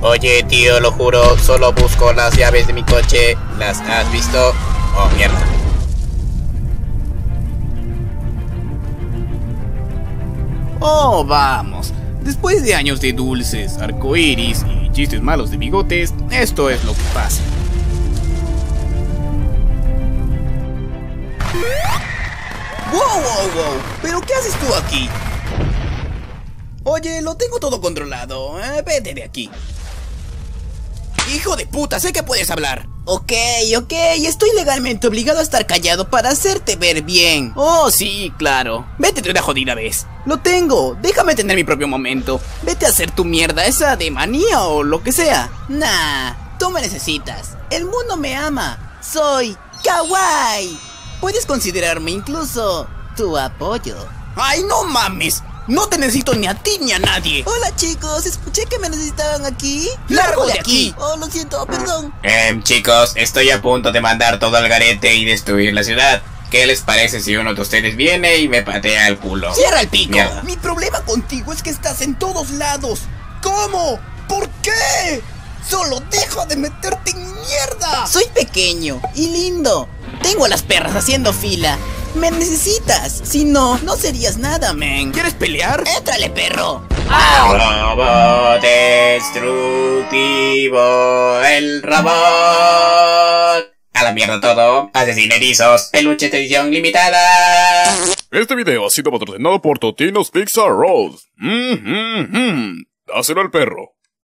Oye, tío, lo juro, solo busco las llaves de mi coche. ¿Las has visto? Oh, mierda. Oh, vamos. Después de años de dulces, arcoíris y chistes malos de bigotes, esto es lo que pasa. ¡Wow, wow, wow! ¿Pero qué haces tú aquí? Oye, lo tengo todo controlado. eh, vete de aquí. Hijo de puta, sé que puedes hablar. Ok, ok, estoy legalmente obligado a estar callado para hacerte ver bien. Oh, sí, claro. Vete de una jodida vez. Lo tengo, déjame tener mi propio momento. Vete a hacer tu mierda, esa de manía o lo que sea. Nah, tú me necesitas. El mundo me ama. Soy kawaii. Puedes considerarme incluso tu apoyo. ¡Ay, no mames! No te necesito ni a ti ni a nadie. Hola chicos, escuché que me necesitaban aquí. ¡Largo de aquí! Oh, lo siento, perdón. Em, chicos, estoy a punto de mandar todo al garete y destruir la ciudad. ¿Qué les parece si uno de ustedes viene y me patea el culo? ¡Cierra el pico! Mierda. Mi problema contigo es que estás en todos lados. ¿Cómo? ¿Por qué? Solo deja de meterte en mierda. Soy pequeño y lindo. Tengo a las perras haciendo fila. Me necesitas. Si no, no serías nada, men. ¿Quieres pelear? ¡Éntrale, perro! Robot destructivo, el robot. A la mierda todo, asesinerizos, peluche de edición limitada. Este video ha sido patrocinado por Totino's Pizza Rolls. Mmm, mmm, mmm. Dáselo al perro.